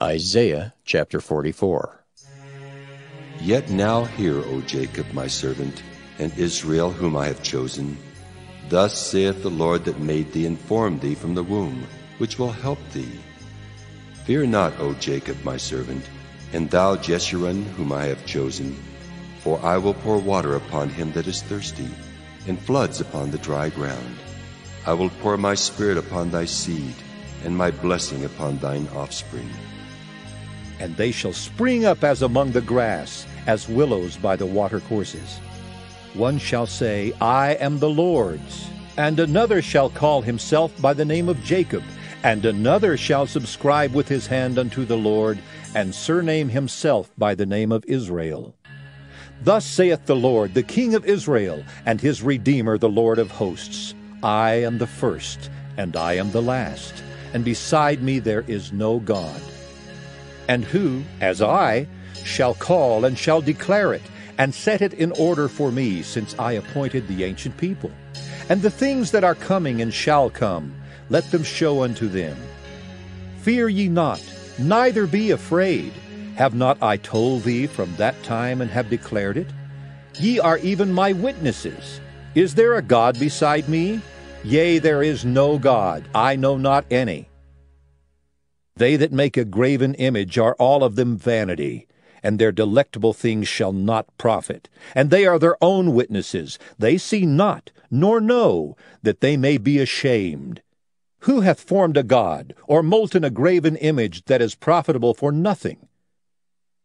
Isaiah chapter 44. Yet now hear, O Jacob, my servant, and Israel, whom I have chosen. Thus saith the Lord that made thee and formed thee from the womb, which will help thee. Fear not, O Jacob, my servant, and thou, Jeshurun, whom I have chosen. For I will pour water upon him that is thirsty, and floods upon the dry ground. I will pour my spirit upon thy seed, and my blessing upon thine offspring and they shall spring up as among the grass, as willows by the watercourses. One shall say, I am the Lord's, and another shall call himself by the name of Jacob, and another shall subscribe with his hand unto the Lord, and surname himself by the name of Israel. Thus saith the Lord, the King of Israel, and his Redeemer, the Lord of hosts, I am the first, and I am the last, and beside me there is no God and who, as I, shall call and shall declare it, and set it in order for me, since I appointed the ancient people. And the things that are coming and shall come, let them show unto them. Fear ye not, neither be afraid. Have not I told thee from that time and have declared it? Ye are even my witnesses. Is there a God beside me? Yea, there is no God, I know not any. They that make a graven image are all of them vanity, and their delectable things shall not profit. And they are their own witnesses. They see not, nor know, that they may be ashamed. Who hath formed a god, or molten a graven image that is profitable for nothing?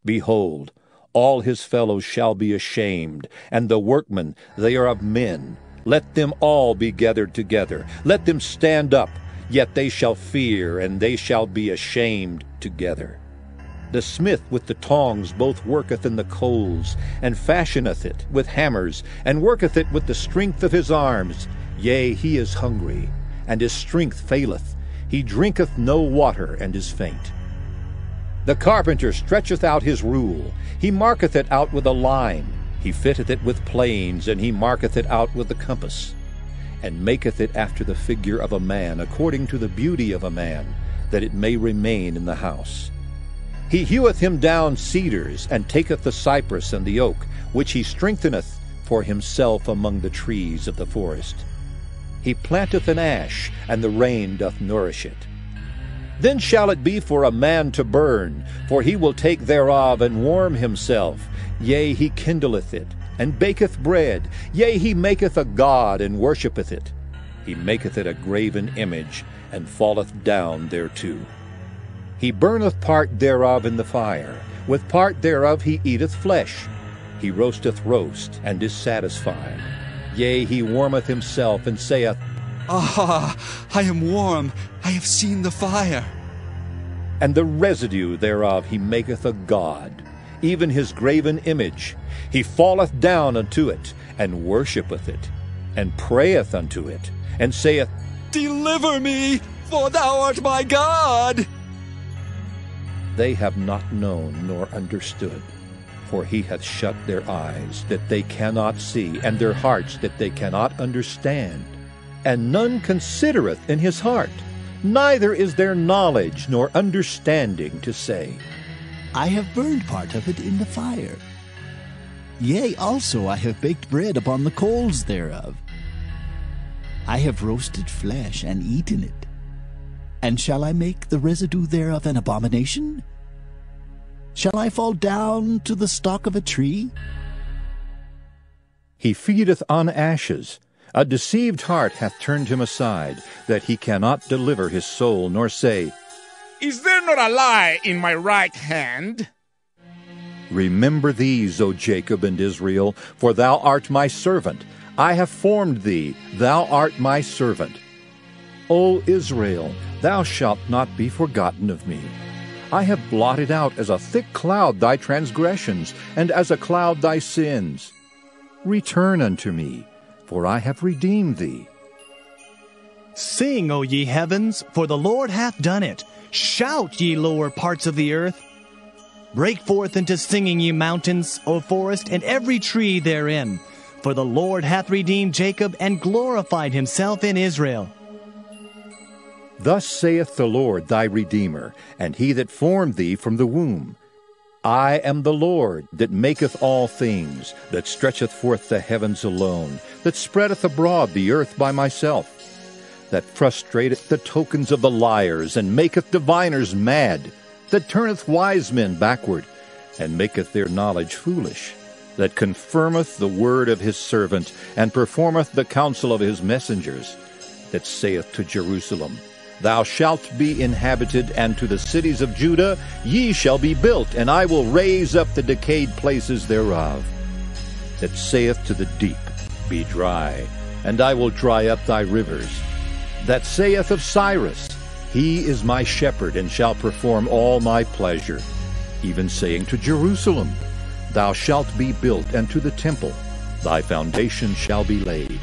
Behold, all his fellows shall be ashamed, and the workmen, they are of men. Let them all be gathered together. Let them stand up. Yet they shall fear, and they shall be ashamed together. The smith with the tongs both worketh in the coals, and fashioneth it with hammers, and worketh it with the strength of his arms. Yea, he is hungry, and his strength faileth. He drinketh no water, and is faint. The carpenter stretcheth out his rule. He marketh it out with a line. He fitteth it with planes, and he marketh it out with the compass and maketh it after the figure of a man, according to the beauty of a man, that it may remain in the house. He heweth him down cedars, and taketh the cypress and the oak, which he strengtheneth for himself among the trees of the forest. He planteth an ash, and the rain doth nourish it. Then shall it be for a man to burn, for he will take thereof and warm himself. Yea, he kindleth it, and baketh bread. Yea, he maketh a god, and worshippeth it. He maketh it a graven image, and falleth down thereto. He burneth part thereof in the fire. With part thereof he eateth flesh. He roasteth roast, and is satisfied. Yea, he warmeth himself, and saith, Ah, I am warm, I have seen the fire. And the residue thereof he maketh a god even his graven image. He falleth down unto it, and worshippeth it, and prayeth unto it, and saith, Deliver me, for thou art my God. They have not known nor understood, for he hath shut their eyes, that they cannot see, and their hearts, that they cannot understand. And none considereth in his heart, neither is there knowledge nor understanding to say, I have burned part of it in the fire. Yea, also I have baked bread upon the coals thereof. I have roasted flesh and eaten it. And shall I make the residue thereof an abomination? Shall I fall down to the stalk of a tree? He feedeth on ashes. A deceived heart hath turned him aside, that he cannot deliver his soul, nor say, is there not a lie in my right hand? Remember these, O Jacob and Israel, for thou art my servant. I have formed thee, thou art my servant. O Israel, thou shalt not be forgotten of me. I have blotted out as a thick cloud thy transgressions, and as a cloud thy sins. Return unto me, for I have redeemed thee. Sing, O ye heavens, for the Lord hath done it. Shout, ye lower parts of the earth. Break forth into singing, ye mountains, O forest, and every tree therein. For the Lord hath redeemed Jacob and glorified himself in Israel. Thus saith the Lord thy Redeemer, and he that formed thee from the womb. I am the Lord that maketh all things, that stretcheth forth the heavens alone, that spreadeth abroad the earth by myself, that frustrateth the tokens of the liars, and maketh diviners mad, that turneth wise men backward, and maketh their knowledge foolish, that confirmeth the word of his servant, and performeth the counsel of his messengers, that saith to Jerusalem, Thou shalt be inhabited, and to the cities of Judah ye shall be built, and I will raise up the decayed places thereof. That saith to the deep, Be dry, and I will dry up thy rivers. That saith of Cyrus, He is my shepherd, and shall perform all my pleasure. Even saying to Jerusalem, Thou shalt be built, and to the temple, Thy foundation shall be laid